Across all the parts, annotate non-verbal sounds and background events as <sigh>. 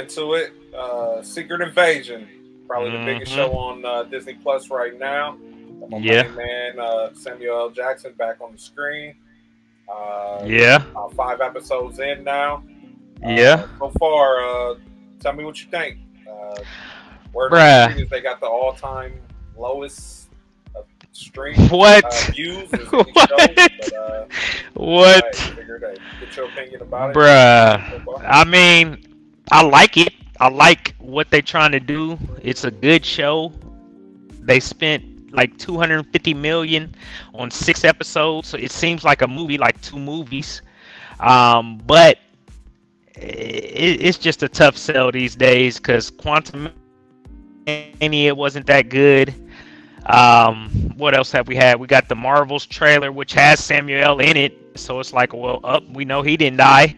into it. Uh, Secret Invasion, probably the biggest Mm-hmm. show on uh, Disney Plus right now. My Yeah. man uh, Samuel L. Jackson back on the screen. Uh, Yeah. five episodes in now. Uh, Yeah. So far, uh, tell me what you think. Uh, word on Bruh. the they got the all-time lowest uh, stream What? uh, views. <laughs> What? but, uh, <laughs> What? hey, figured get your opinion about it. Bruh. So. I mean, I like it. I like what they're trying to do. It's a good show. They spent like 250 million on six episodes. So it seems like a movie, like two movies. Um, but it, it's just a tough sell these days because Quantum Mania wasn't that good. Um, what else have we had? We got the Marvels trailer, which has Samuel in it. So it's like, well, up, we know he didn't die.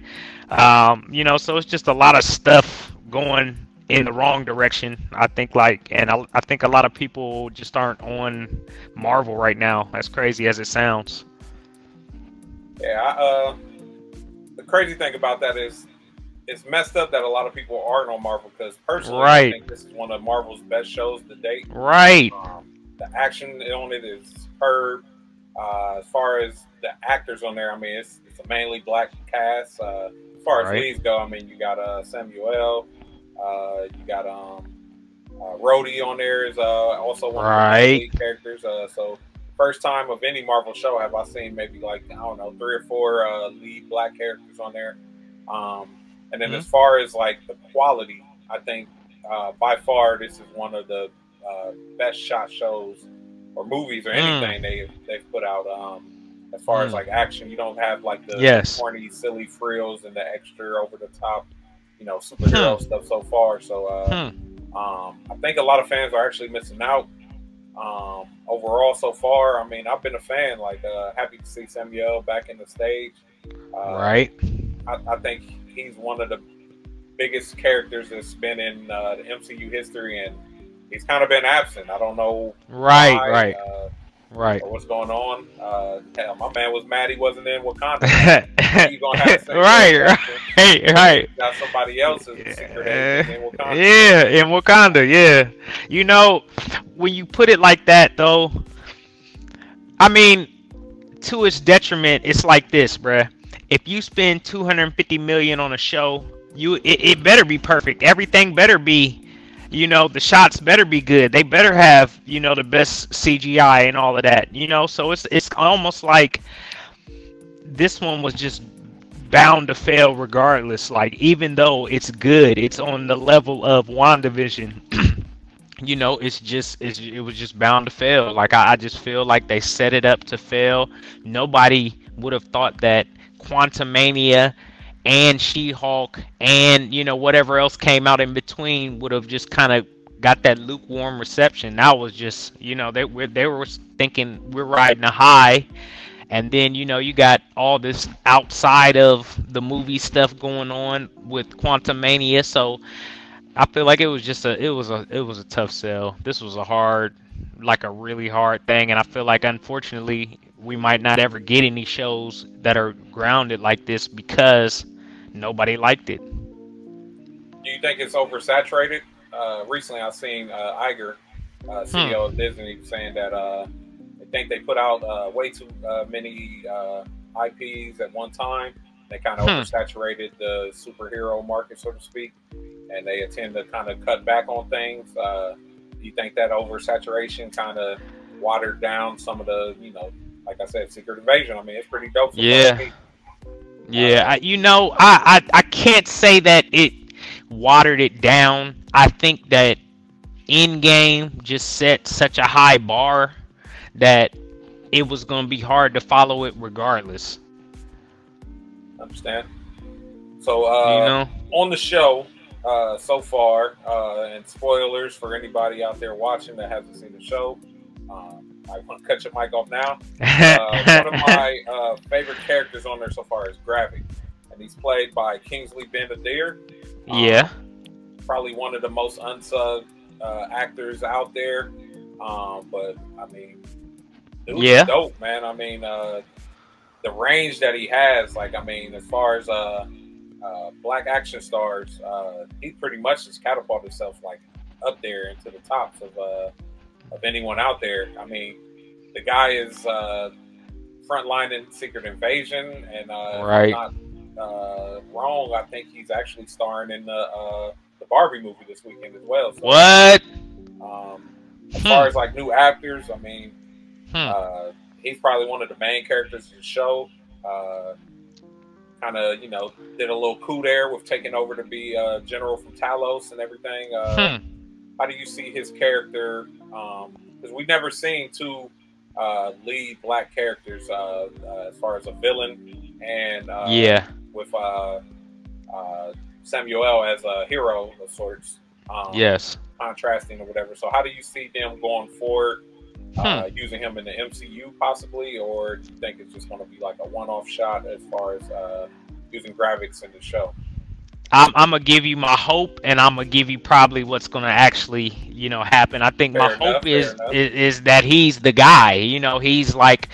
Um, you know, so it's just a lot of stuff going in the wrong direction. I think like, and I, I think a lot of people just aren't on Marvel right now. As crazy as it sounds. Yeah, I, uh, the crazy thing about that is it's messed up that a lot of people aren't on Marvel because personally, I Right. think this is one of Marvel's best shows to date. Right. Um, the action on it is superb. Uh, as far as the actors on there, I mean, it's, it's a mainly black cast. Uh, as far as Right. leads go, I mean, you got uh, Samuel, uh, you got um, uh, Rhodey on there is uh, also one of the Right. lead characters. Uh, so first time of any Marvel show have I seen maybe like I don't know three or four uh, lead black characters on there. Um, and then Mhm. as far as like the quality, I think uh, by far this is one of the uh, best shot shows or movies or Mm. anything they they've put out. Um, as far as Mm. like action, you don't have like the Yes. corny, silly frills and the extra over the top, you know, superhero stuff so far. So uh, Hmm. um, I think a lot of fans are actually missing out. Um, overall, so far, I mean, I've been a fan. Like, uh, happy to see Samuel back in the stage. Uh, Right. I, I think he's one of the biggest characters that's been in uh, the MCU history, and he's kind of been absent. I don't know Right. why, Right. Right. what's going on. Uh, hell, my man was mad he wasn't in Wakanda. <laughs> You gonna have right. that. Right. Right. Got somebody else yeah. secret in Wakanda. Yeah, in Wakanda, yeah. You know, when you put it like that, though, I mean, to its detriment, it's like this, bruh. If you spend 250 million on a show, you it, it better be perfect. Everything better be, you know, the shots better be good. They better have, you know, the best CGI and all of that. You know, so it's it's almost like this one was just bound to fail regardless. Like even though it's good, it's on the level of WandaVision. <clears throat> you know, it's just it's, it was just bound to fail. Like I, I just feel like they set it up to fail. Nobody would have thought that Quantumania and She-Hulk and you know whatever else came out in between would have just kind of got that lukewarm reception. That was just you know they were they were thinking we're riding a high and then you know you got all this outside of the movie stuff going on with Quantumania. So I feel like it was just a it was a it was a tough sell. This was a hard, like a really hard thing, and I feel like unfortunately we might not ever get any shows that are grounded like this because nobody liked it. Do you think it's oversaturated? Uh, recently, I've seen uh, Iger, uh, CEO of Disney, saying that uh, they think they put out uh, way too uh, many uh, IPs at one time. They kind of Hmm. oversaturated the superhero market, so to speak, and they intend to kind of cut back on things. Uh, do you think that oversaturation kind of watered down some of the, you know, like I said, Secret Invasion? I mean, it's pretty dope. yeah. Yeah. Yeah, I, you know, I, I I can't say that it watered it down. I think that Endgame just set such a high bar that it was going to be hard to follow it regardless. Understand? So, uh, you know? on the show uh, so far, uh, and spoilers for anybody out there watching that hasn't seen the show, um, I want to cut your mic off now. <laughs> Uh, one of my uh, favorite characters on there so far is Gravik, and he's played by Kingsley Ben-Adir. Um, yeah. probably one of the most unsung uh, actors out there. Um, but I mean, Yeah. dope, man. I mean, uh, the range that he has, like, I mean, as far as uh, uh, black action stars, uh, he pretty much just catapulted himself like up there into the tops of uh, of anyone out there. I mean, the guy is uh, frontlining Secret Invasion, and uh, Right. not uh, wrong. I think he's actually starring in the uh, the Barbie movie this weekend as well. So, What? Um, as Hmm. far as like new actors, I mean, Hmm. uh, he's probably one of the main characters of the show. Uh, kind of, you know, did a little coup there with taking over to be uh, general from Talos and everything. Uh, Hmm. How do you see his character? Because we've never seen two uh, lead black characters uh, uh, as far as a villain and uh, Yeah. with uh, uh, Samuel as a hero of sorts. Um, Yes. contrasting or whatever. So how do you see them going forward, uh, Hmm. using him in the MCU possibly, or do you think it's just going to be like a one-off shot as far as uh, using Gravik's in the show? I'm, I'm gonna give you my hope, and I'm gonna give you probably what's gonna actually, you know, happen. I think my enough, hope is, is is that he's the guy. You know, he's like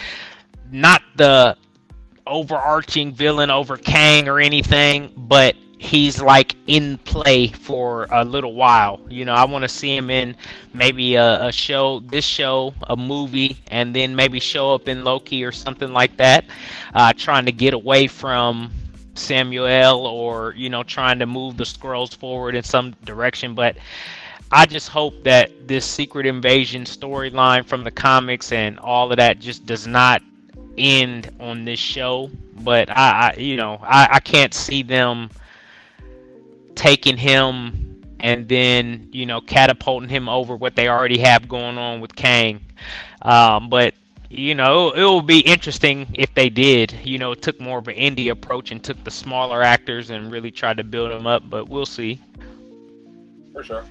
not the overarching villain over Kang or anything, but he's like in play for a little while. You know, I want to see him in maybe a, a show, this show, a movie, and then maybe show up in Loki or something like that, uh, trying to get away from Samuel or you know trying to move the Skrulls forward in some direction. But I just hope that this secret invasion storyline from the comics and all of that just does not end on this show. But I, I you know, I, I can't see them taking him and then you know catapulting him over what they already have going on with Kang. Um, but you know, it will be interesting if they did. You know, took more of an indie approach and took the smaller actors and really tried to build them up. But we'll see. For sure.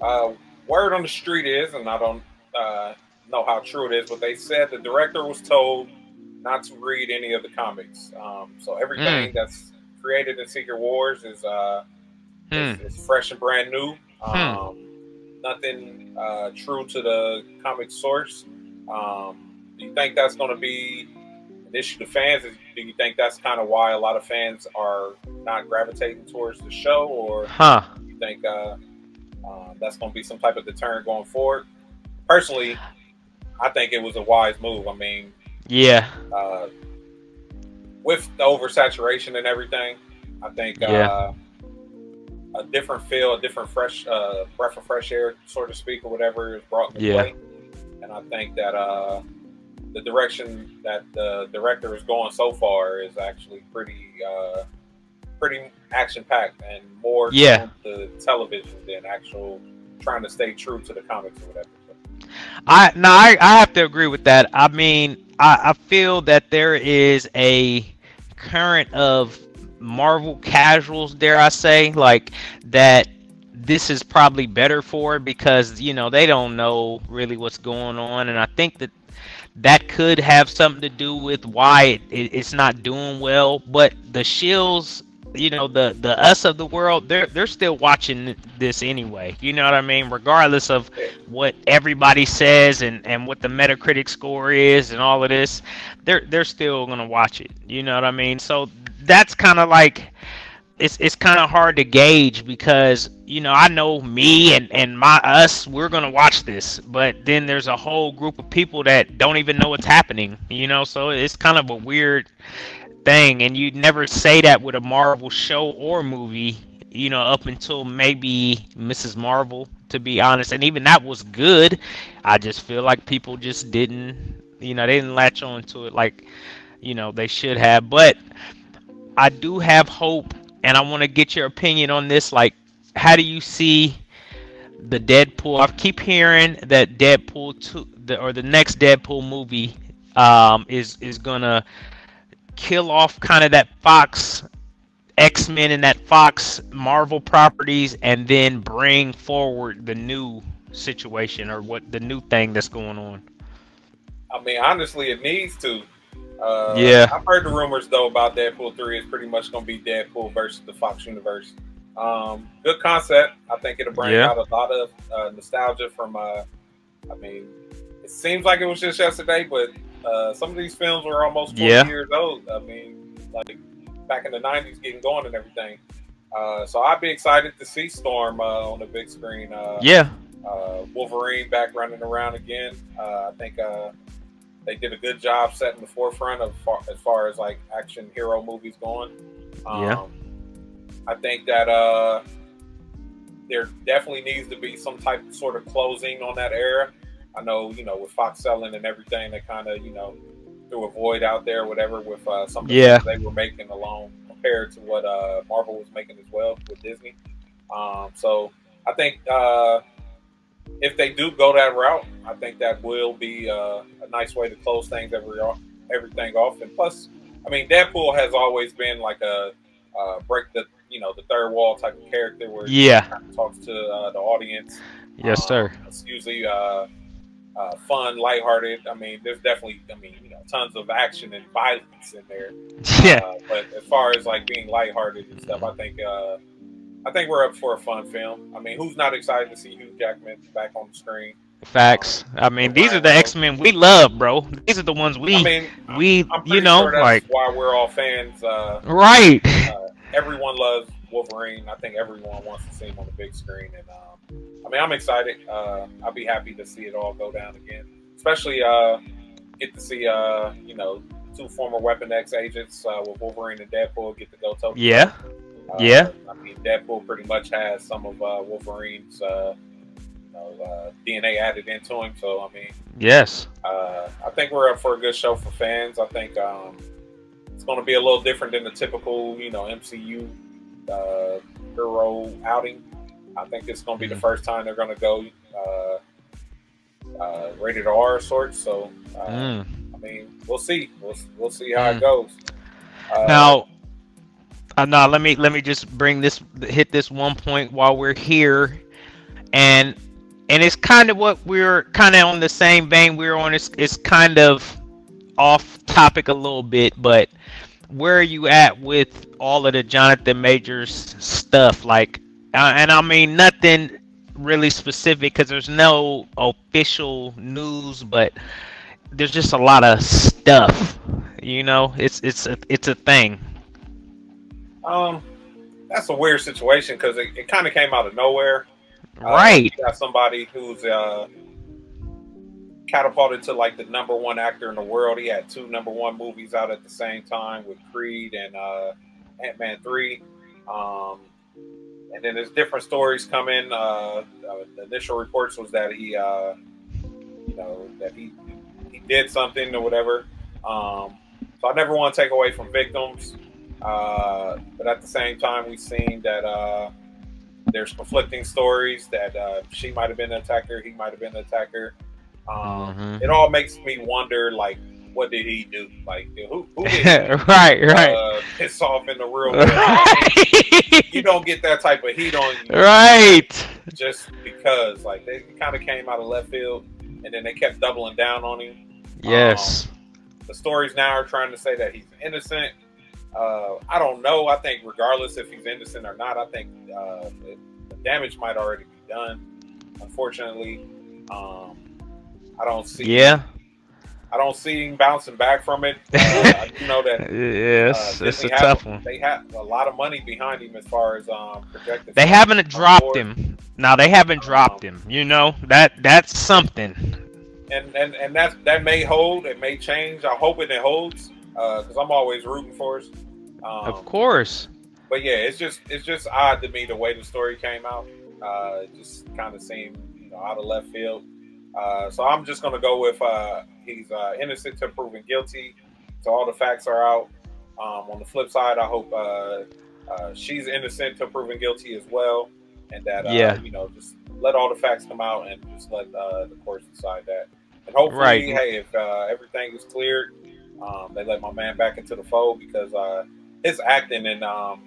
Uh, word on the street is, and I don't uh, know how true it is, but they said the director was told not to read any of the comics. Um, so everything that's created in Secret Wars is uh, Hmm. is, is fresh and brand new. Hmm. Um, Nothing uh, true to the comic source. Um, do you think that's going to be an issue to fans? Do you think that's kind of why a lot of fans are not gravitating towards the show, or Huh? you think uh, uh, that's going to be some type of deterrent going forward? Personally, I think it was a wise move. I mean, Yeah. uh, with the oversaturation and everything, I think Yeah. uh, a different feel, a different fresh uh, breath of fresh air, so to speak, or whatever is brought Yeah. play. And I think that uh, the direction that the director is going so far is actually pretty, uh, pretty action packed and more Yeah. to television than actual trying to stay true to the comics or whatever. So, I no, I, I have to agree with that. I mean, I, I feel that there is a current of Marvel casuals, dare I say, like that this is probably better for because you know they don't know really what's going on, and I think that that could have something to do with why it, it, it's not doing well. But the shills, you know, the the us of the world, they're they're still watching this anyway. You know what I mean? Regardless of what everybody says and and what the Metacritic score is and all of this, they're they're still gonna watch it. You know what I mean? So that's kind of like it's it's kind of hard to gauge because you know I know me and and my us we're gonna watch this, but then there's a whole group of people that don't even know what's happening. You know, so it's kind of a weird thing, and you'd never say that with a Marvel show or movie. You know, up until maybe Mrs. Marvel, to be honest, and even that was good. I just feel like people just didn't, you know, they didn't latch on to it like, you know, they should have. But I do have hope, and I want to get your opinion on this. Like, how do you see the Deadpool? I keep hearing that Deadpool two, the, or the next Deadpool movie, um, is is gonna kill off kind of that Fox X Men and that Fox Marvel properties, and then bring forward the new situation or what the new thing that's going on. I mean, honestly, it needs to. Uh, Yeah. I've heard the rumors though about Deadpool three is pretty much going to be Deadpool versus the Fox universe. Um, good concept. I think it'll bring Yeah. out a lot of uh, nostalgia from. Uh, I mean, it seems like it was just yesterday, but uh, some of these films were almost twenty Yeah. years old. I mean, like back in the '90s getting going and everything. Uh, so I'd be excited to see Storm uh, on the big screen. Uh, yeah. Uh, Wolverine back running around again. Uh, I think uh, they did a good job setting the forefront of far, as far as like action hero movies going. Um, Yeah. I think that uh, there definitely needs to be some type of sort of closing on that era. I know, you know, with Fox selling and everything, they kind of, you know, threw a void out there, whatever, with uh, some of the Yeah. they were making alone compared to what uh, Marvel was making as well with Disney. Um, so I think uh, if they do go that route, I think that will be uh, a nice way to close things every everything off. And plus, I mean, Deadpool has always been like a uh, break the you know the third wall type of character where he Yeah. kind of talks to uh, the audience. Yes, Um, sir. It's usually uh, uh, fun, lighthearted. I mean, there's definitely, I mean, you know, tons of action and violence in there. <laughs> Yeah. Uh, but as far as like being lighthearted and stuff, I think uh, I think we're up for a fun film. I mean, who's not excited to see Hugh Jackman back on the screen? Facts. I mean, these are the X Men we love, bro. These are the ones we I mean, we you know sure that's like why we're all fans. Uh, right. uh, <laughs> everyone loves Wolverine. I think everyone wants to see him on the big screen, and um, I mean, I'm excited. Uh, I'll be happy to see it all go down again, especially uh, get to see uh, you know two former Weapon X agents uh, with Wolverine and Deadpool get to go toe. Yeah. Uh, Yeah. I mean, Deadpool pretty much has some of uh, Wolverine's uh, you know, uh, DNA added into him, so I mean. Yes. Uh, I think we're up for a good show for fans. I think um, it's going to be a little different than the typical, you know, MCU uh, hero outing. I think it's going to be the Mhm. first time they're going to go uh, uh, rated R sorts. So, uh, Mm. I mean, we'll see. We'll, we'll see how Mm. it goes. Uh, Now, uh, now let me let me just bring this hit this one point while we're here, and and it's kind of what we're kind of on the same vein we're on. It's it's kind of off topic a little bit, but where are you at with all of the Jonathan Majors stuff? Like, uh, and I mean nothing really specific because there's no official news, but there's just a lot of stuff. You know, it's it's a, it's a thing. Um, that's a weird situation because it, it kind of came out of nowhere. Uh, Right. You got somebody who's uh, catapulted to like the number one actor in the world. He had two number one movies out at the same time with Creed and uh, Ant Man three. Um, and then there's different stories coming. Uh, uh, the initial reports was that he, uh, you know, that he he did something or whatever. Um, so I never want to take away from victims, uh, but at the same time, we've seen that. Uh, there's conflicting stories that uh, she might have been the attacker, he might have been the attacker. Um, Mhm. It all makes me wonder, like, what did he do? Like, who, who did right, <laughs> right. uh, piss off in the real world? you don't get that type of heat on you right. just because, like, they kind of came out of left field, and then they kept doubling down on him. Yes. The stories now are trying to say that he's innocent. Uh, I don't know. I think regardless if he's innocent or not, I think uh, the, the damage might already be done. Unfortunately, um, I don't see. yeah. I don't see him bouncing back from it. <laughs> Uh, I do know that <laughs> Yes. uh, it's a tough one. They have a lot of money behind him as far as um, projected. They haven't dropped him. Now they haven't dropped him. You know that that's something. and and and that that may hold. It may change. I hope it holds because I'm always rooting for us. Um, Of course. but yeah, it's just it's just odd to me the way the story came out. Uh, it just kind of seemed you know out of left field. Uh, so I'm just gonna go with uh, he's uh, innocent to proven guilty. So all the facts are out. Um, on the flip side, I hope uh, uh, she's innocent to proven guilty as well, and that uh, Yeah. you know just let all the facts come out and just let uh, the courts decide that. And hopefully, Right. hey, if uh, everything is cleared, um, they let my man back into the fold because uh, his acting in um,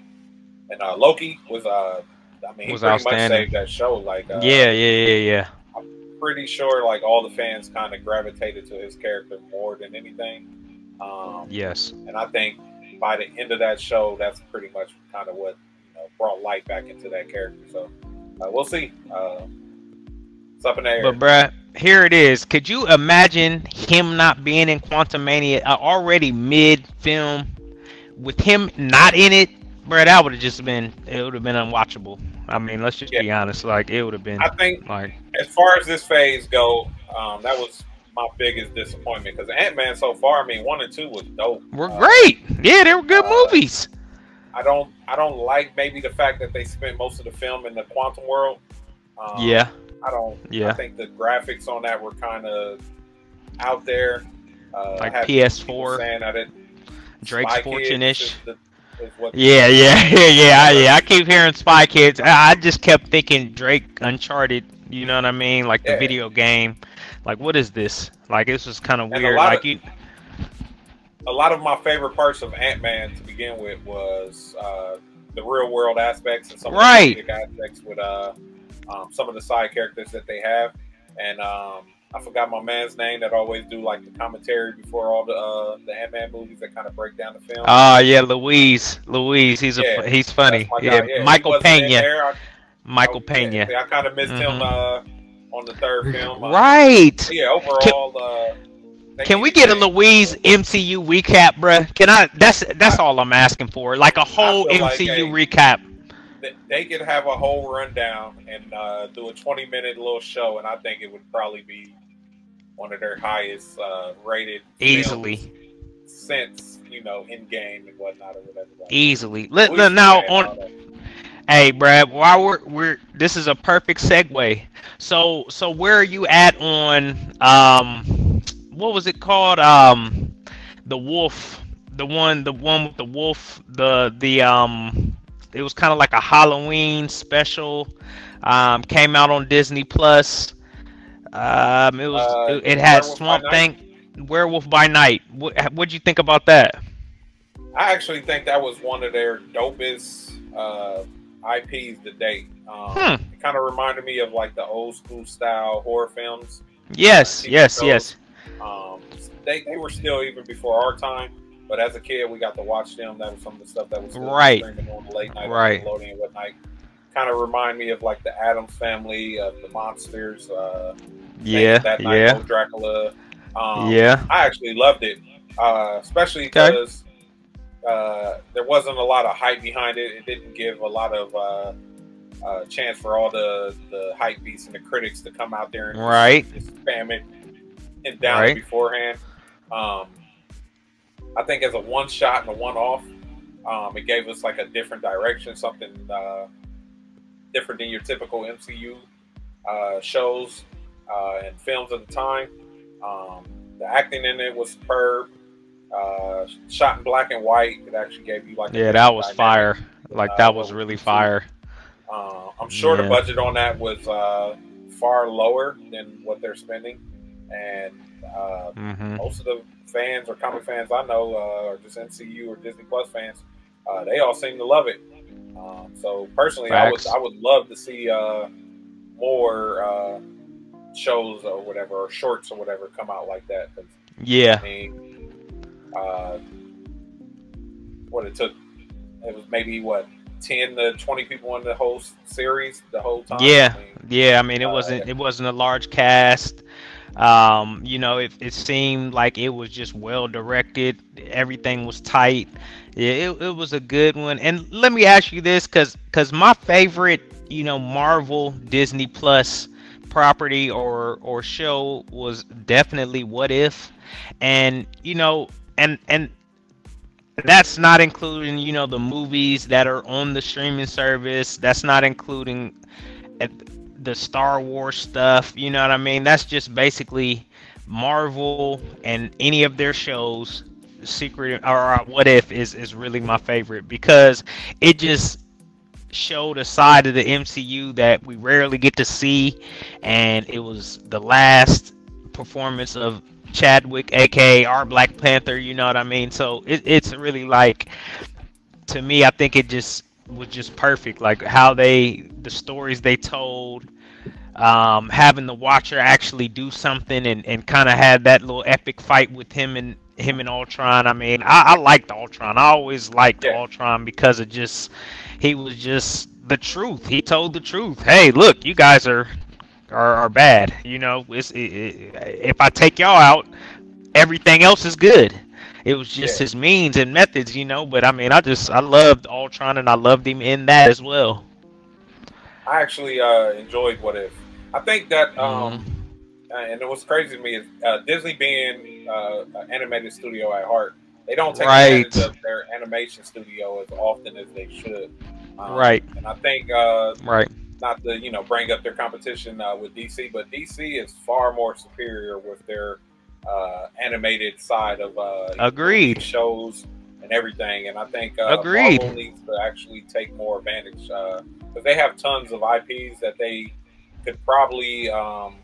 in uh, Loki was uh, I mean, he Was pretty much saved that show. Like, uh, yeah, yeah, yeah, yeah. I'm pretty sure like all the fans kind of gravitated to his character more than anything. Um, Yes. and I think by the end of that show, that's pretty much kind of what you know, brought light back into that character. So uh, we'll see. Uh, it's up in the air. But bruh, here it is. Could you imagine him not being in Quantumania uh, already mid film with him not in it, bro, that would have just been it would have been unwatchable. I mean, let's just be honest. Like it would have been. I think like as far as this phase go, um, that was my biggest disappointment because Ant Man so far, I mean, one and two was dope. We're Uh, great. Yeah, they were good uh, movies. I don't, I don't like maybe the fact that they spent most of the film in the quantum world. Um, Yeah, I don't. I yeah. think the graphics on that were kind of out there. Uh, Like I had people PS4, saying that it Drake's Fortune ish. is the- is what- Yeah, yeah, <laughs> yeah, yeah, I- yeah. I keep hearing Spy Kids. I, I just kept thinking Drake Uncharted. You know what I mean? Like the video game. Like, what is this? Like, this was kind of weird. Like you, a lot of my favorite parts of Ant Man to begin with was uh, the real world aspects and some Right. of the aspects with uh, um, some of the side characters that they have. And um, I forgot my man's name that always do like the commentary before all the uh, the Ant Man movies that kind of break down the film. oh yeah, Luis, Luis. He's a he's funny. My Yeah, Michael Pena. I- Michael I- Pena. yeah, I kind of missed him Mhm. uh, on the third film. Uh, Right. Yeah, overall. uh, Can we get a Luis MCU recap, bruh? Can I? That's that's all I'm asking for. Like a whole like MCU a- recap. They- could have a whole rundown and uh, do a 20 minute little show, and I think it would probably be one of their highest uh, rated Easily, since you know Endgame and whatnot or whatever. easily. Let, now on. Hey, Brad, while we're we're this is a perfect segue. So so where are you at on um what was it called? Um the wolf, the one the one with the wolf, the the um it was kind of like a Halloween special. Um came out on Disney Plus. Um it was Uh, it, it had Swamp Thing Werewolf by Night. What what'd you think about that? I actually think that was one of their dopest uh, IPs to date. Um, Hmm. It kind of reminded me of like the old school style horror films. Yes, TV yes, shows. yes. Um, they, they were still even before our time, but as a kid, we got to watch them. That was some of the stuff that was Right. on the late night Right. Nickelodeon and whatnot. Kind of remind me of like the Addams family, of the monsters. Uh, Yeah, that night, yeah. Old Dracula. Um, Yeah. I actually loved it, uh, especially Okay. because uh, there wasn't a lot of hype behind it. It didn't give a lot of uh, uh, chance for all the, the hype beasts and the critics to come out there and Right. spam it and down Right. it beforehand. Um, I think as a one shot and a one off, um, it gave us like a different direction, something uh, different than your typical MCU uh, shows uh, and films at the time. Um, the acting in it was superb. Uh, shot in black and white. It actually gave you like a Yeah, that was dynamic. fire. Like uh, that was really fire. Uh, I'm sure Yeah. the budget on that was uh, far lower than what they're spending, and uh, hmm most of the fans or comic fans I know, uh, or just MCU or Disney Plus fans, uh, they all seem to love it. Um, so personally, I would I would love to see uh, more uh, shows or whatever, or shorts or whatever, come out like that. Yeah, I mean, uh, what it took, it was maybe what ten to twenty people in the whole series, the whole time. Yeah. I mean, yeah. I mean, it Uh, wasn't it wasn't a large cast. Um, you know, it it seemed like it was just well directed. Everything was tight. Yeah, it, it was a good one. And let me ask you this, cause cause my favorite, you know, Marvel Disney Plus property or or show was definitely What If, and you know, and and that's not including you know the movies that are on the streaming service that's not including the star wars stuff you know what i mean that's just basically marvel and any of their shows secret or what if is is really my favorite because it just showed a side of the mcu that we rarely get to see and it was the last performance of Chadwick, aka our Black Panther. You know what I mean? So it, it's really like, to me, I think it just was just perfect. Like how they, the stories they told, um, having the Watcher actually do something and, and kind of had that little epic fight with him and him and Ultron. I mean, I, I liked Ultron. I always liked Yeah. Ultron because it just, he was just the truth. He told the truth. Hey, look, you guys are are, are bad. You know, it's, it, it, if I take y'all out, everything else is good. It was just Yeah. his means and methods, you know. But I mean, I just I loved Ultron and I loved him in that as well. I actually uh, enjoyed What If. I think that, um, uh, and it was crazy to me is uh, Disney being uh, an animated studio at heart. They don't take Right. advantage of their animation studio as often as they should. Um, Right. And I think uh, Right. not to you know bring up their competition uh, with DC, but DC is far more superior with their uh, animated side of uh, Agreed. shows and everything. And I think uh, Agreed. Marvel needs to actually take more advantage because they have tons of IPs that they could probably um,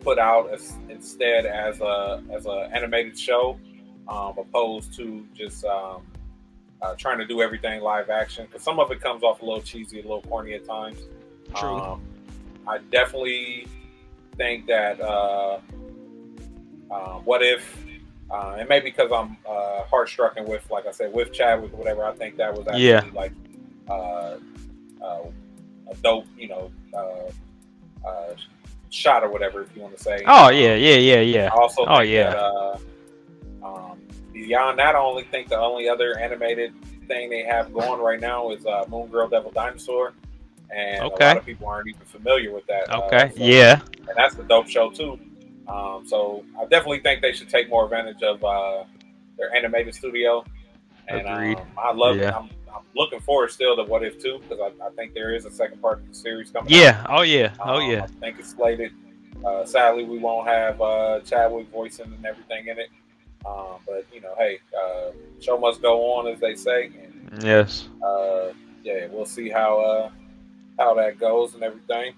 put out as, instead as a as a animated show, um, opposed to just um, uh, trying to do everything live action. Because some of it comes off a little cheesy, a little corny at times. True. Um, I definitely think that uh, uh, what if, uh, and maybe because I'm uh, heart stricken with, like I said, with Chadwick or whatever, I think that was actually Yeah. like uh, uh, a dope, you know, uh, uh, shot or whatever, if you want to say. Oh yeah, yeah, yeah, yeah. I also Oh, yeah. that, uh, um, beyond that, I only think the only other animated thing they have going right now is uh, Moon Girl Devil Dinosaur. And a Okay. lot of people aren't even familiar with that. Okay. so- Yeah. and that's a dope show too. Um, so I definitely think they should take more advantage of uh, their animated studio. And um, I love Yeah. it. I'm, I'm looking forward still to What If too because I, I think there is a second part of the series coming. out. Yeah. Oh yeah. Oh Um, yeah. I think it's slated. Uh, sadly, we won't have uh, Chadwick voicing and everything in it. Um, but you know, hey, uh, show must go on, as they say. And Yes. uh, yeah, we'll see how uh, how that goes and everything.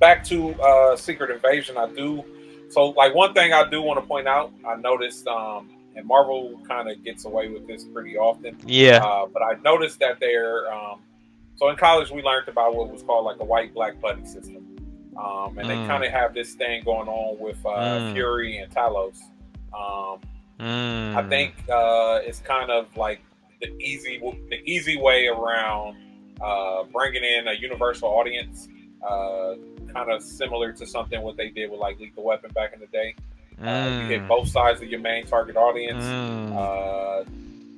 Back to uh, Secret Invasion, I do. So, like one thing I do want to point out, I noticed, um, and Marvel kind of gets away with this pretty often. Yeah. Uh, but I noticed that they're um, so in college we learned about what was called like a white black buddy system, um, and they Mm. kind of have this thing going on with uh, Mm. Fury and Talos. Um, Mm. I think uh, it's kind of like the easy the easy way around uh, bringing in a universal audience, uh, kind of similar to something what they did with like Lethal Weapon back in the day. Uh, you hit Mm. both sides of your main target audience. Mm. Uh,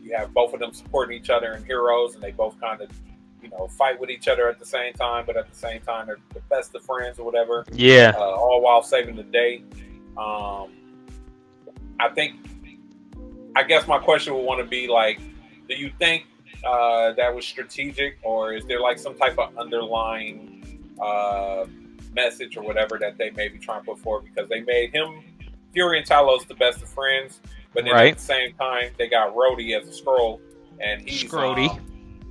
you have both of them supporting each other and heroes, and they both kind of, you know, fight with each other at the same time, but at the same time, they're the best of friends or whatever, Yeah. uh, all while saving the day. Um, I think, I guess my question would want to be like, do you think uh, that was strategic, or is there like some type of underlying uh, message or whatever that they may be trying to put forward because they made him, Fury and Talos, the best of friends, but then Right. at the same time they got Rhodey as a Skrull, and he's Scrody. um,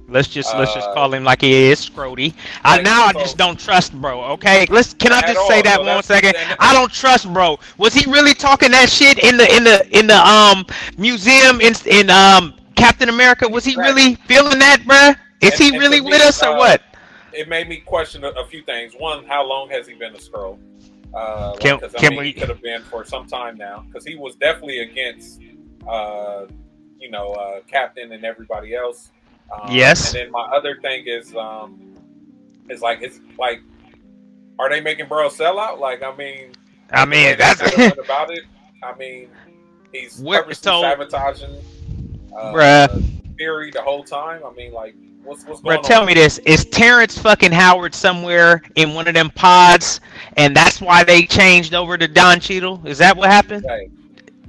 Let's just let's just uh, call him like he is, Scrody. I now I just don't trust bro. Okay, let's can I just say that so one second? I don't trust bro. Was he really talking that shit in the in the in the um museum in in um Captain America? Was he really feeling that, bruh? Is And- he really with us or uh, what? It made me question a, a few things. One, how long has he been a Skrull? Uh, Can- because, I can mean, we- he could have been for some time now because he was definitely against, uh, you know, uh, Captain and everybody else. Um, Yes. And then my other thing is, um, is like, it's like, are they making bro sell out? Like, I mean, I mean they that's about it. I mean, he's Where- purposely so- sabotaging, uh, Bruh. Fury the whole time. I mean, like, what's what's going Bro, tell on? me this: Is Terrence fucking Howard somewhere in one of them pods, and that's why they changed over to Don Cheadle? Is that what happened? Hey,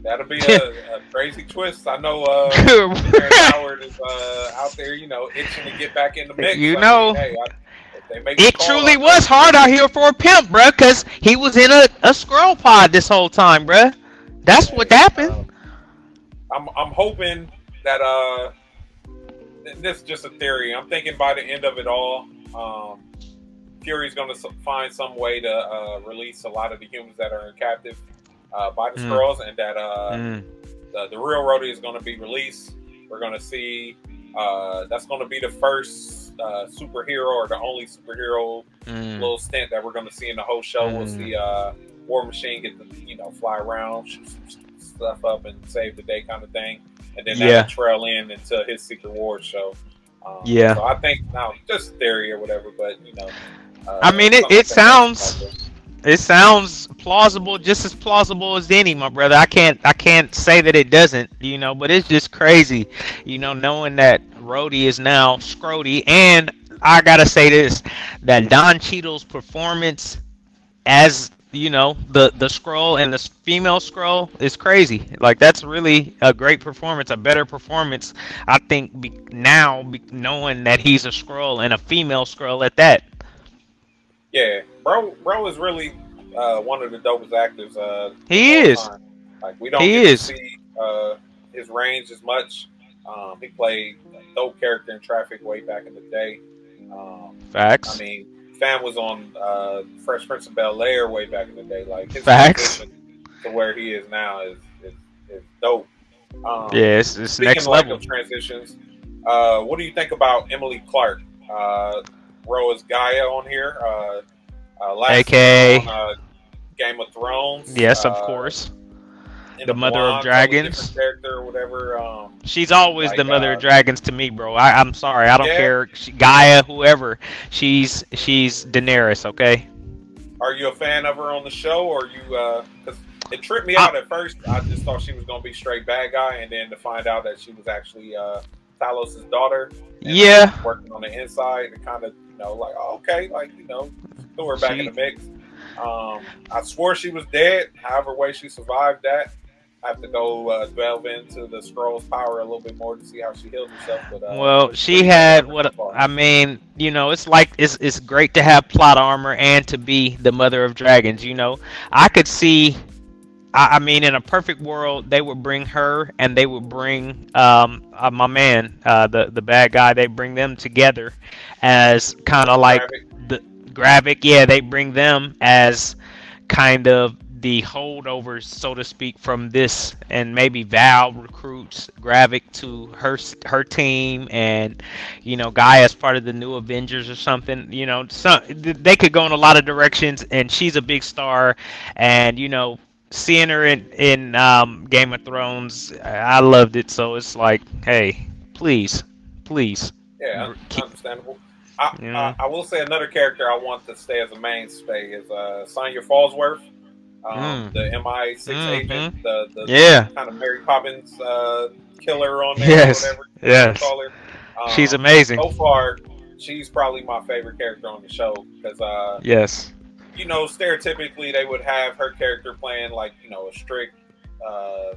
that'll be <laughs> a, a crazy twist. I know uh, <laughs> Terrence Howard is uh, out there, you know, itching to get back in the mix. You know, hey, I, if they make the It truly I- was hard out here for a pimp, bruh, because he was in a, a Skrull pod this whole time, bruh. That's what happened. Um, I'm I'm hoping that uh, this is just a theory. I'm thinking by the end of it all, um, Fury's going to find some way to uh, release a lot of the humans that are in captive uh, by the Mm. Skrulls, and that uh, Mm, the, the real Rhodey is going to be released. We're going to see uh, that's going to be the first uh, superhero or the only superhero mm. little stint that we're going to see in the whole show. We'll Mm. see uh, War Machine get to you know fly around, shoot some stuff up, and save the day kind of thing, and then Yeah. that trail in into his Secret Wars show. Um, Yeah. So I think now just theory or whatever, but you know. Uh, I mean, it- it to think about sounds- It sounds plausible, just as plausible as any, my brother. I can't I can't say that it doesn't, you know, but it's just crazy, you know, knowing that Rhodey is now Scrody, and I gotta say this, that Don Cheadle's performance as you know the the Skrull and the female Skrull is crazy. Like that's really a great performance, a better performance. I think be, now be, knowing that he's a Skrull and a female Skrull at that. Yeah, bro, bro is really uh, one of the dopest actors. Uh, he is. Time. Like we don't he is. see uh, his range as much. Um, he played a dope character in Traffic way back in the day. Um, Facts. I mean, Fam was on uh, Fresh Prince of Bel Air way back in the day. Like his Facts. transition to where he is now is is, is dope. Um, yeah, it's, it's next like level. of transitions, uh, what do you think about Emily Clarke? Uh, Rose G'iah on here. Uh, uh, last AKA on, uh, Game of Thrones. Yes, of uh, course. The Mother of Dragons. character or whatever. Um, She's always Like, the mother uh, of dragons to me, bro. I, I'm sorry, I don't Yeah. care. She, G'iah, whoever, she's she's Daenerys. Okay. are you a fan of her on the show, or you? uh it tripped me I- out at first. I just thought she was gonna be straight bad guy, and then to find out that she was actually uh, Talos' daughter. Yeah. working on the inside and kind of you know like oh, okay like you know threw her back She- in the mix um i swore she was dead however way she survived that i have to go uh, delve into the Skrulls power a little bit more to see how she healed herself but uh, Well, she had what. I mean. You know, it's like it's it's great to have plot armor and to be the mother of dragons. You know, I could see. I, I mean, in a perfect world, they would bring her and they would bring um uh, my man, uh, the the bad guy. They bring them together as kind of like Gravik. the Gravik. Yeah, they bring them as kind of the holdovers, so to speak, from this, and maybe Val recruits Gravik to her her team, and you know, Guy as part of the new Avengers or something. You know, some they could go in a lot of directions, and she's a big star, and you know. Seeing her in in um, Game of Thrones, I loved it. So it's like, hey, please, please, yeah keep- understandable I. I, I will say another character I want to stay as a mainstay is uh, Sonya Falsworth, um, Mm. the MI6 Mhm. agent, the, the yeah, kind of Mary Poppins uh, killer on there, Yes. whatever you yes, call her. Um, she's amazing. so far, she's probably my favorite character on the show because, uh, Yes. you know, stereotypically they would have her character playing like you know a strict, uh,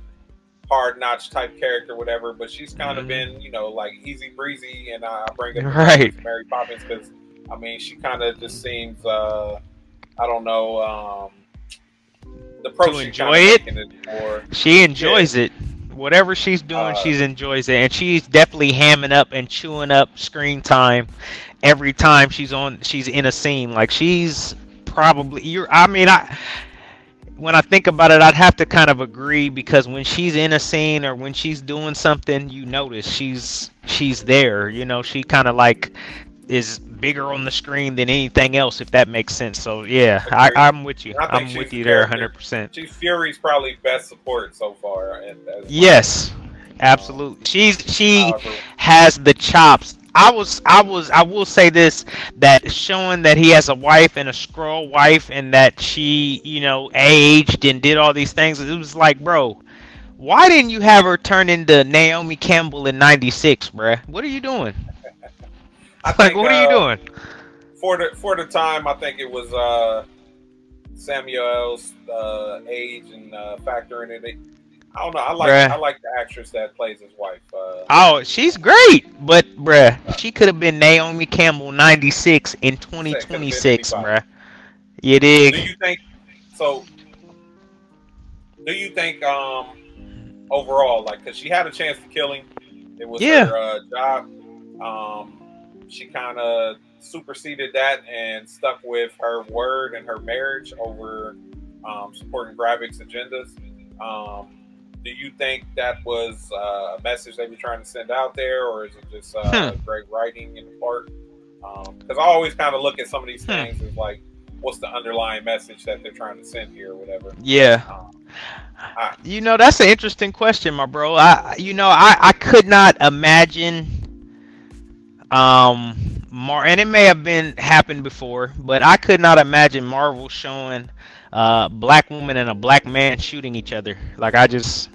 hard notch type character, whatever. But she's kind of Mhm. been you know like easy breezy, and I bring it <laughs> Right. Mary Poppins because I mean she kind of just seems uh, I don't know um, the approach To she enjoy it? it She enjoys it. Whatever she's doing, Uh, she enjoys it, and she's definitely hamming up and chewing up screen time every time she's on. She's in a scene. Like she's probably. You're. I mean, I. When I think about it, I'd have to kind of agree because when she's in a scene or when she's doing something, you notice she's she's there. You know, she kind of like is bigger on the screen than anything else, if that makes sense. So yeah, I. I'm with you. I'm with you there, hundred percent. She's Fury's probably best support so far. Yes, um, absolutely. She's she has the chops. I was I was I will say this that showing that he has a wife and a Skrull wife and that she you know aged and did all these things. It was like, bro, why didn't you have her turn into Naomi Campbell in '96, bruh? What are you doing? I Like, think, what are you uh, doing? for the for the time, I think it was uh, Samuel's uh, age and uh, factor in it. I don't know. I like Bruh. I like the actress that plays his wife. Uh, Oh, she's great, but bruh, she could have been Naomi Campbell '96 in 2026, bruh. You do you think so? Do you think um overall, like, because she had a chance to kill him, it was Yeah. her uh, job. Um, she kind of superseded that and stuck with her word and her marriage over um, supporting Gravik's agendas. Um, do you think that was uh, a message they were trying to send out there, or is it just uh, Hmm. great writing in the part? Because I always kind of look at some of these Hmm. things as like, what's the underlying message that they're trying to send here, or whatever. Yeah. Um, You know, that's an interesting question, my bro. I, you know, I, I could not imagine, um, Mar and it may have been happened before, but I could not imagine Marvel showing a black woman and a black man shooting each other. Like I just,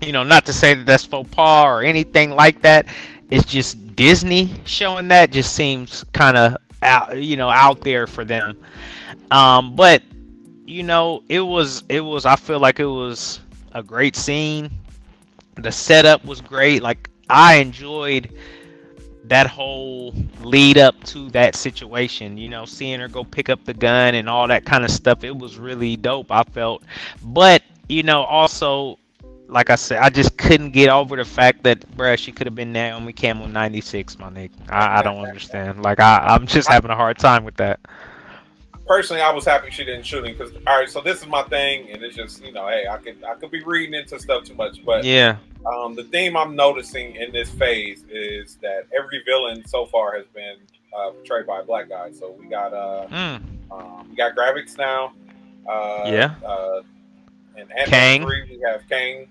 you know, not to say that that's faux pas or anything like that. It's just Disney showing that just seems kind of out, you know, out there for them. Um, but you know, it was it was. I feel like it was a great scene. The setup was great. Like I enjoyed that whole lead up to that situation, you know, seeing her go pick up the gun and all that kind of stuff, it was really dope, I felt. But, you know, also, like I said, I just couldn't get over the fact that, bruh, she could have been Naomi Campbell 96, my nigga. I, I don't understand. Like, I, I'm just having a hard time with that. Personally, I was happy she didn't shoot him because, all right, so this is my thing, and it's just, you know, hey, I could, I could be reading into stuff too much, but yeah, um, the theme I'm noticing in this phase is that every villain so far has been uh, portrayed by a black guy. So we got uh, mm. um, we got Gravik now. Uh, yeah. Uh, and Kang. Three, we have Kang.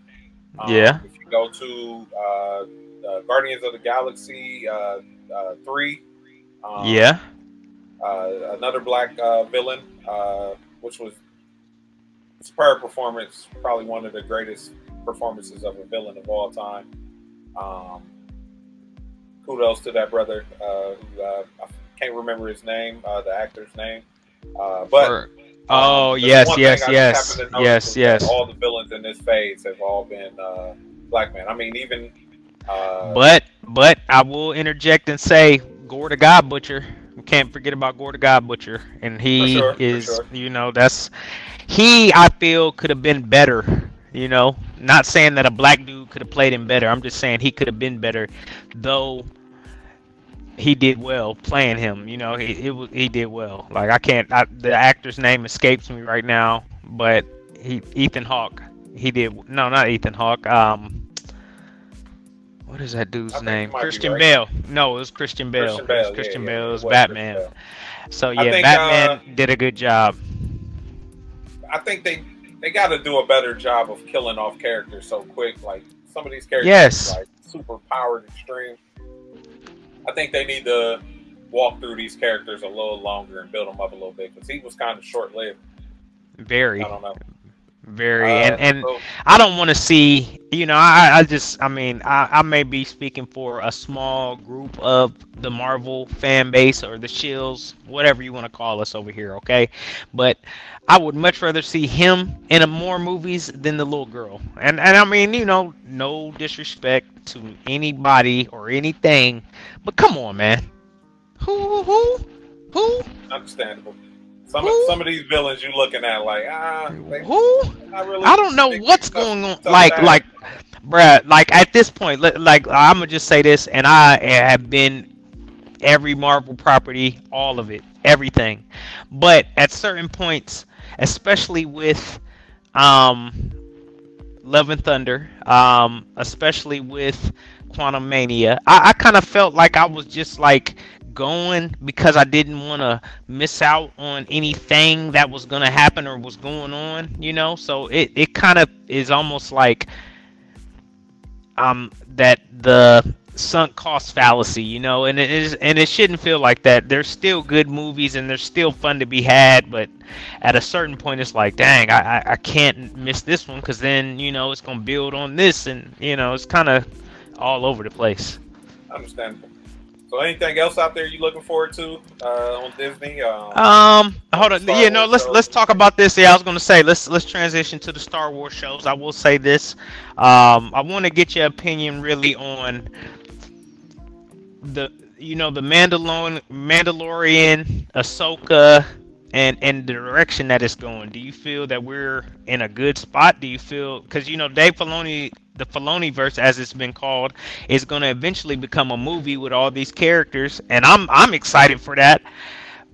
Um, yeah. If you go to uh, uh Guardians of the Galaxy uh, uh, three. Um, yeah. Another black villain, which was superb performance, probably one of the greatest performances of a villain of all time. Um, kudos to that brother. Uh, who, uh, I can't remember his name, uh, the actor's name, uh, but. For, oh um, yes, yes, yes, yes, yes. All the villains in this phase have all been uh, black men. I mean, even. Uh, but but I will interject and say, Gorr the God Butcher. We can't forget about Gorr the God Butcher, and he sure, is, sure. you know, that's he. I feel could have been better you know, not saying that a black dude could have played him better. I'm just saying he could have been better, though. He did well playing him. You know, he he, he did well. Like I can't. I, the actor's name escapes me right now, but he Ethan Hawke. He did no, not Ethan Hawke. Um, what is that dude's name? Christian right. Bale. No, it was Christian Bale. Christian Bale. It was Christian yeah, Bale. Yeah. It was Batman. So yeah, think, Batman uh, did a good job. I think they they got to do a better job of killing off characters so quick. Like some of these characters, yes, like super powered extreme. I think they need to walk through these characters a little longer and build them up a little bit because he was kind of short lived. Very. I don't know. Very, uh, and and so, I don't want to see. You know, I I just I mean I I may be speaking for a small group of the Marvel fan base or the Shills, whatever you want to call us over here, okay? But I would much rather see him in a more movies than the little girl. And and I mean, you know, no disrespect to anybody or anything, but come on, man. Who who who? Understandable. Some who? some of these villains you're looking at like ah they, who? Really I don't know what's going on. Like like, bruh, like at this point, like I'm gonna just say this, and I have been every Marvel property, all of it, everything. But at certain points, especially with um, Love and Thunder, um, especially with Quantumania, I, I kind of felt like I was just like going because I didn't want to miss out on anything that was going to happen or was going on, you know? So it, it kind of is almost like um that the sunk cost fallacy, you know, and it is and it shouldn't feel like that. There's still good movies and there's still fun to be had, but at a certain point, it's like, dang, I I, can't miss this one because then you know it's gonna build on this, and you know it's kind of all over the place. Understandable. So, anything else out there you looking forward to uh, on Disney? Um, um hold on. Star yeah, no. Let's shows? let's talk about this. Yeah, I was gonna say let's let's transition to the Star Wars shows. I will say this. Um, I want to get your opinion really on the you know the Mandalorian, Mandalorian, Ahsoka, and and the direction that it's going. Do you feel that we're in a good spot? Do you feel because you know Dave Filoni, the Filoni verse as it's been called, is going to eventually become a movie with all these characters, and I'm I'm excited for that.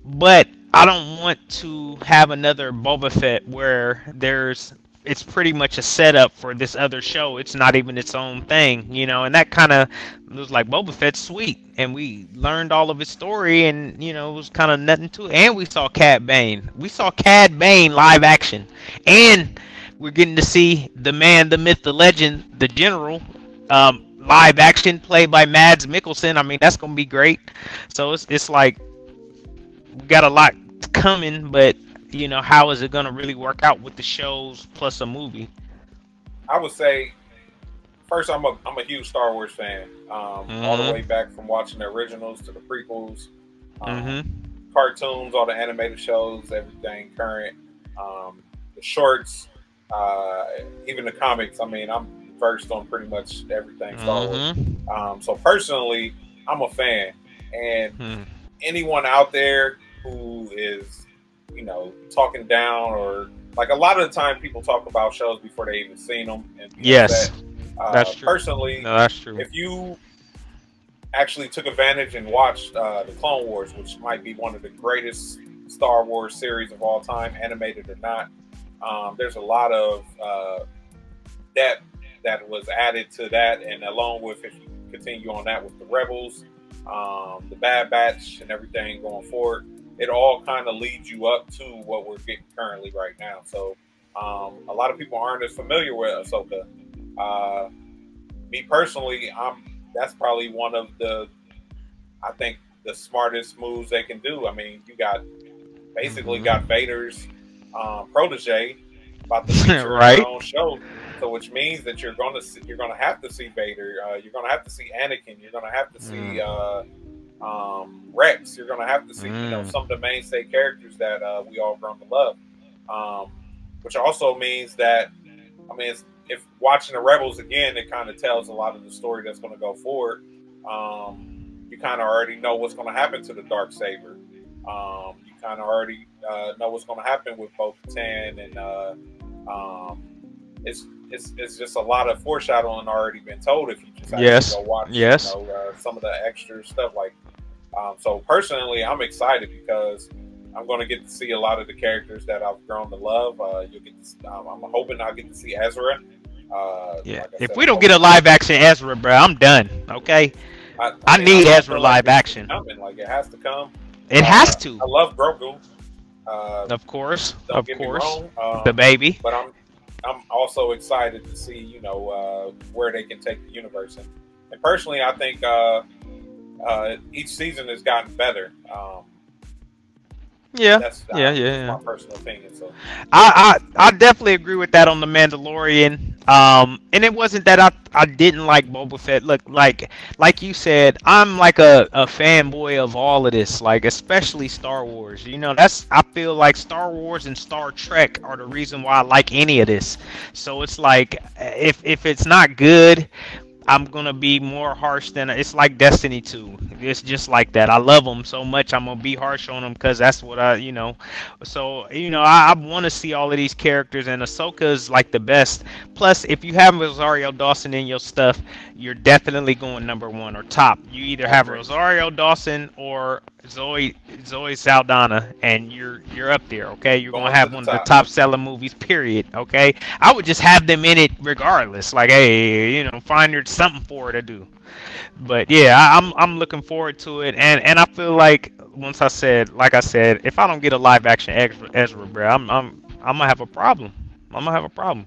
But I don't want to have another Boba Fett where there's it's pretty much a setup for this other show. It's not even its own thing, you know, and that kind of was like Boba Fett's sweet, and we learned all of his story, and you know, it was kind of nothing to it. And we saw Cad Bane. We saw Cad Bane live action, and we're getting to see the man, the myth, the legend, the general, um, live action played by Mads Mikkelsen. I mean, that's gonna be great. So it's it's like we got a lot coming, but you know, how is it gonna really work out with the shows plus a movie? I would say first, I'm a I'm a huge Star Wars fan, um, mm-hmm. all the mm-hmm. way back from watching the originals to the prequels, um, mm-hmm. cartoons, all the animated shows, everything current, um, the shorts, uh, even the comics. I mean, I'm versed on pretty much everything Star mm-hmm. Um, so personally, I'm a fan, and hmm. anyone out there who is, you know, talking down or like a lot of the time people talk about shows before they even seen them. And yes. That, uh, that's true. Personally, no, that's true. If you actually took advantage and watched uh, the Clone Wars, which might be one of the greatest Star Wars series of all time, animated or not, um, there's a lot of uh, depth that was added to that, and along with if you continue on that with the Rebels, um, the Bad Batch, and everything going forward, it all kind of leads you up to what we're getting currently right now. So um, a lot of people aren't as familiar with Ahsoka. Uh, me personally, I'm that's probably one of the I think the smartest moves they can do. I mean, you got basically mm-hmm. got Vader's um, protege about to <laughs> feature right. own show. So, which means that you're going to see, you're going to have to see Vader. Uh, you're going to have to see Anakin. You're going to have to see mm. uh, um, Rex. You're going to have to see mm. you know mm. some of the mainstay characters that uh, we all grown to love. Um, which also means that I mean, it's if watching the Rebels again, it kind of tells a lot of the story that's going to go forward. Um, you kind of already know what's going to happen to the dark saber. Um, kind of already uh, know what's going to happen with both Tan and uh, um, it's it's it's just a lot of foreshadowing already been told if you just yes go watch yes you know, uh, some of the extra stuff like. Um, so personally, I'm excited because I'm going to get to see a lot of the characters that I've grown to love. Uh, you'll get. To, um, I'm hoping I'll get to see Ezra. Uh, yeah. Like if we don't get a live action Ezra, bro, I'm done. Okay. I, I, I need Ezra live like action. Coming. Like it has to come. It uh, has to. I love Grogu. Uh, of course, of course, um, the baby. But I'm, I'm also excited to see, you know, uh, where they can take the universe. And, and personally, I think uh, uh, each season has gotten better. Um, yeah, that's, yeah, yeah, yeah. My personal opinion. So I, I I definitely agree with that on the Mandalorian. Um, and it wasn't that I I didn't like Boba Fett. Look, like like you said, I'm like a a fanboy of all of this, like especially Star Wars. You know, that's I feel like Star Wars and Star Trek are the reason why I like any of this. So it's like if if it's not good, I'm gonna be more harsh than it's like Destiny 2. It's just like that. I love them so much. I'm gonna be harsh on them because that's what I, you know. So you know, I, I want to see all of these characters, and Ahsoka is like the best. Plus, if you have Rosario Dawson in your stuff, you're definitely going number one or top. You either have Rosario Dawson or Zoe Zoe Saldana, and you're you're up there. Okay, you're going to have one top. of the top selling movies. Period. Okay, I would just have them in it regardless. Like, hey, you know, find her something for her to do. But yeah, I, I'm I'm looking forward to it, and and I feel like once I said, like I said, if I don't get a live action Ezra, Ezra bro, I'm I'm I'm gonna have a problem. I'm gonna have a problem.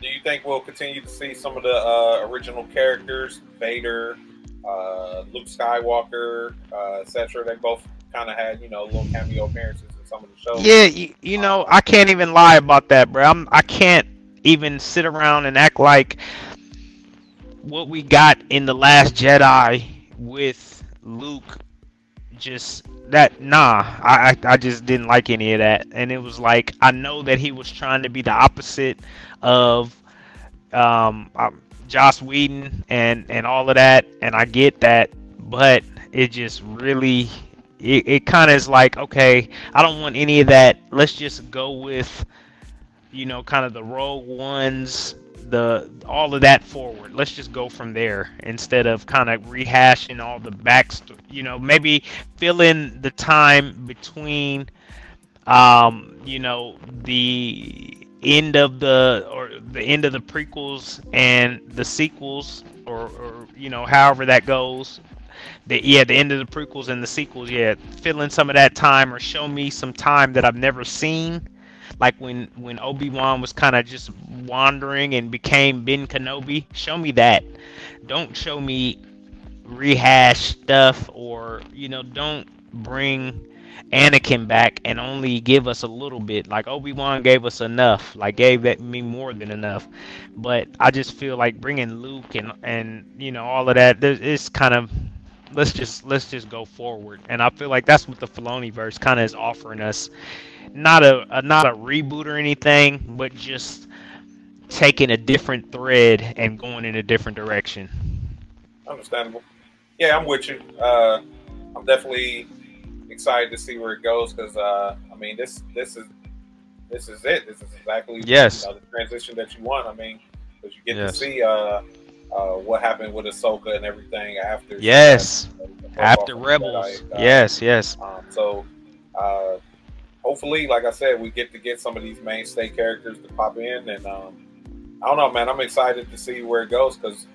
Do you think we'll continue to see some of the uh, original characters, Vader, uh, Luke Skywalker, uh, etc. They both kind of had, you know, little cameo appearances in some of the shows. Yeah, you, you know, I can't even lie about that, bro. I'm, I can't even sit around and act like what we got in the Last Jedi with Luke. Just that, nah, I, I just didn't like any of that, and it was like I know that he was trying to be the opposite of um, um Joss Whedon and and all of that, and I get that, but it just really it, it kind of is like okay, I don't want any of that. Let's just go with you know kind of the Rogue Ones, the all of that forward. Let's just go from there instead of kind of rehashing all the backstory. You know, maybe fill in the time between um, you know the end of the or the end of the prequels and the sequels or, or you know however that goes the yeah the end of the prequels and the sequels yeah fill in some of that time or show me some time that i've never seen like when when obi-wan was kind of just wandering and became Ben Kenobi. Show me that. Don't show me rehash stuff or you know don't bring Anakin back and only give us a little bit. Like Obi Wan gave us enough, like gave that me more than enough. But I just feel like bringing Luke and and you know all of that, it's kind of let's just let's just go forward. And I feel like that's what the Filoni verse kind of is offering us. Not a, a not a reboot or anything, but just taking a different thread and going in a different direction. Understandable. Yeah, I'm with you. Uh, I'm definitely excited to see where it goes because uh, I mean this this is this is it. This is exactly yes you know, the transition that you want. I mean, because you get yes. to see uh, uh, what happened with Ahsoka and everything after. Yes. after Rebels. uh, yes, yes. Um, so, uh, hopefully, like I said, we get to get some of these mainstay characters to pop in, and um, I don't know, man. I'm excited to see where it goes because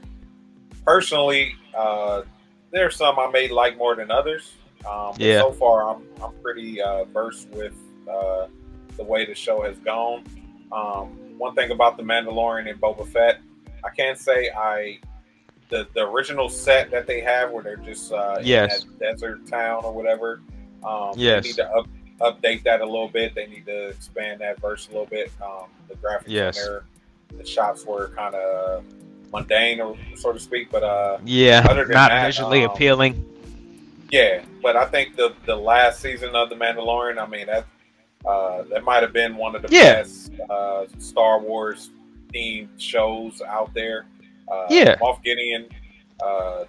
personally, uh, there's some I may like more than others. Um, yeah. So far, I'm I'm pretty uh, versed with uh, the way the show has gone. Um, one thing about the Mandalorian and Boba Fett, I can't say I the the original set that they have where they're just uh, yes. in that desert town or whatever. Um, yes. They need to up, update that a little bit. They need to expand that verse a little bit. Um, the graphics yes. there, the shots were kind of mundane, or so to speak. But uh, yeah, not that, visually um, appealing. Yeah, but I think the the last season of the Mandalorian, I mean that uh, that might have been one of the yeah. best uh, Star Wars themed shows out there. Uh, yeah, Moff Gideon, uh,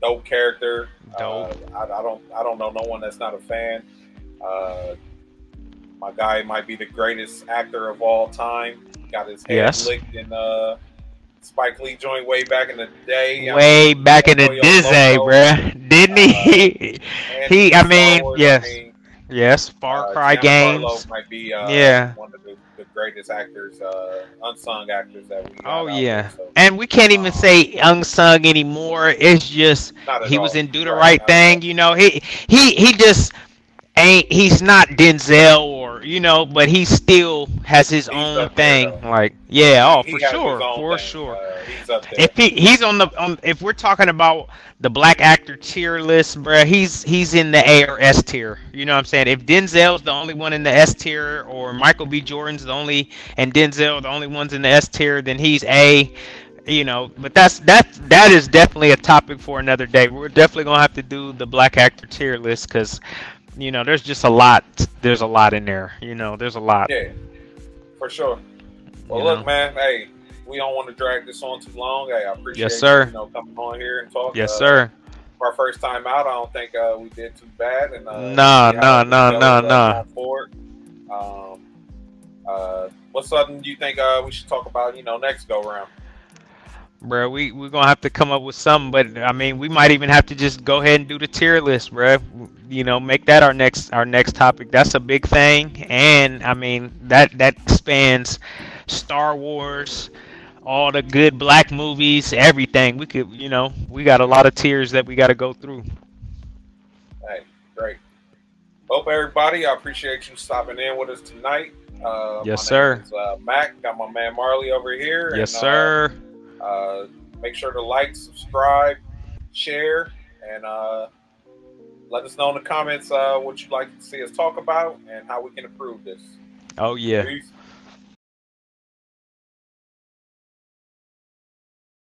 dope character. Dope. Uh, I, I, don't I don't know no one that's not a fan. Uh, my guy might be the greatest actor of all time. Got his head yes. licked in uh, Spike Lee joint way back in the day. Way I mean, back in the Disney, bruh. <laughs> Didn't he? Uh, <laughs> he, I mean, Wars, yes. I mean, yes, Far uh, Cry games. might be uh, yeah. one of the, the greatest actors, uh, unsung actors that we Oh, yeah. There, so. And we can't even um, say unsung anymore. It's just he all. was in Do the Right, right Thing, you know. He he he just ain't he's not Denzel or you know, but he still has his he's own thing. There, like yeah, oh he for sure, for thing. sure. Uh, if he he's on the um, if we're talking about the black actor tier list, bruh, he's he's in the A or S tier. You know what I'm saying? If Denzel's the only one in the S tier, or Michael B. Jordan's the only and Denzel the only ones in the S tier, then he's A you know but that's that that is definitely a topic for another day we're definitely gonna have to do the black actor tier list because you know, there's just a lot. There's a lot in there. You know, there's a lot. Yeah, for sure. Well, you look, know? man. Hey, we don't want to drag this on too long. Hey, I appreciate yes, sir. You, you know coming on here and talking. Yes, uh, sir. For our first time out, I don't think uh, we did too bad. And uh, no, no, no, no, no. Forward. Um, uh, what's something you think uh, we should talk about? You know, next go round bro. We we're gonna have to come up with something, but I mean, we might even have to just go ahead and do the tier list, bro. You know, make that our next our next topic. That's a big thing, and I mean that that spans Star Wars, all the good black movies, everything. We could, you know, we got a lot of tiers that we got to go through. Hey, great. Hope everybody. I appreciate you stopping in with us tonight. Uh, yes, sir. Is, uh, Mac got my man Marley over here. Yes, and, uh, sir. Uh, make sure to like, subscribe, share, and uh, let us know in the comments uh, what you'd like to see us talk about and how we can improve this. Oh, yeah. Peace.